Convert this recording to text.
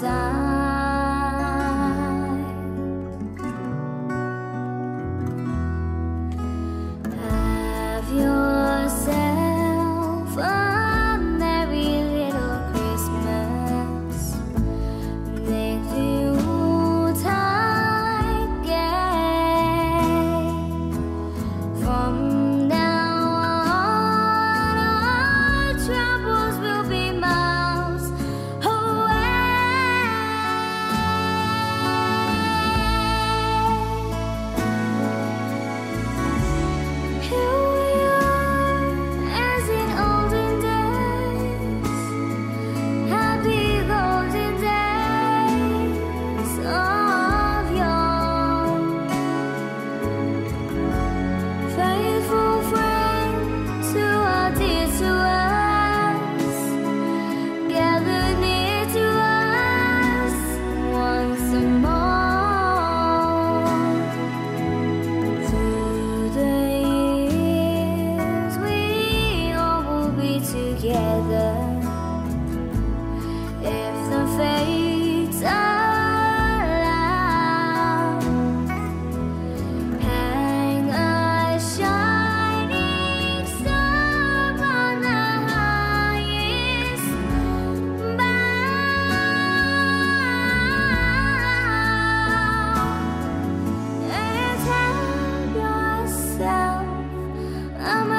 xa. I'm